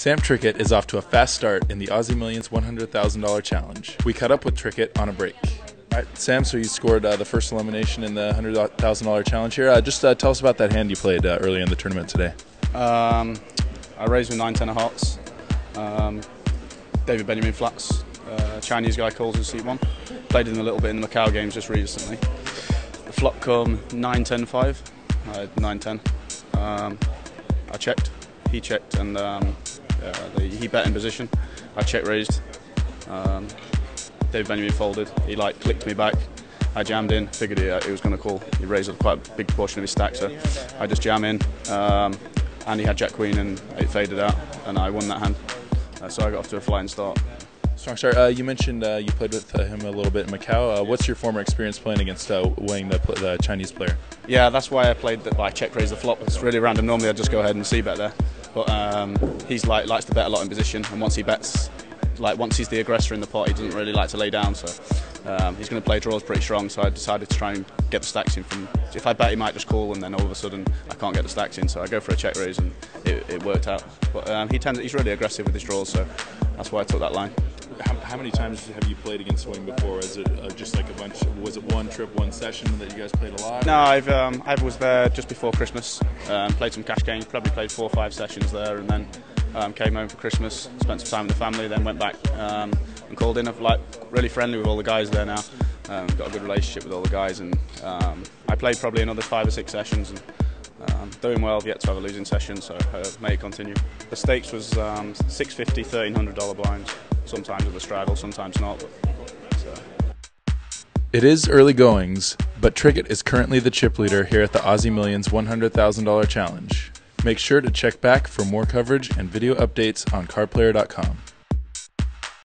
Sam Trickett is off to a fast start in the Aussie Millions $100,000 challenge. We caught up with Trickett on a break. All right, Sam, so you scored uh, the first elimination in the $100,000 challenge here. Uh, just uh, tell us about that hand you played uh, earlier in the tournament today. Um, I raised with 9 10 of hearts. Um, David Benjamin flats, uh, Chinese guy calls in seat 1. Played him a little bit in the Macau games just recently. The flop come 9 10 5. I had 9 10. Um, I checked, he checked, and um, uh, the, he bet in position. I check raised. Um, David Benjamin folded. He like clicked me back. I jammed in, figured he, uh, he was going to call. He raised quite a big portion of his stack, so I just jam in. Um, and he had Jack Queen, and it faded out, and I won that hand. Uh, so I got off to a flying start. Strong start. Uh, you mentioned uh, you played with uh, him a little bit in Macau. Uh, what's your former experience playing against uh, Wang, the, the, Chinese player? Yeah, that's why I played. The, I check raise the flop. It's really random. Normally I'd just go ahead and c-bet there, but um, he's like likes to bet a lot in position, and once he bets, like once he's the aggressor in the pot, he doesn't really like to lay down. So um, he's going to play draws pretty strong. So I decided to try and get the stacks in from. If I bet he might just call, and then all of a sudden I can't get the stacks in. So I go for a check raise, and it, it worked out. But um, he tends. He's really aggressive with his draws, so that's why I took that line. How, how, many times have you played against Wang before? Is it uh, just like a bunch? Was it one trip, one session that you guys played a lot? No, I've um, I was there just before Christmas. Um, played some cash games. Probably played four or five sessions there, and then um, came home for Christmas. Spent some time with the family. Then went back um, and called in. I've like really friendly with all the guys there now. Um, got a good relationship with all the guys, and um, I played probably another five or six sessions. And, um, doing well, yet to have a losing session, so uh, may continue. The stakes was um, 650 $1,300 blinds sometimes with a straddle, sometimes not. So. It is early goings, but Trickett is currently the chip leader here at the Aussie Millions $100,000 Challenge. Make sure to check back for more coverage and video updates on cardplayer.com.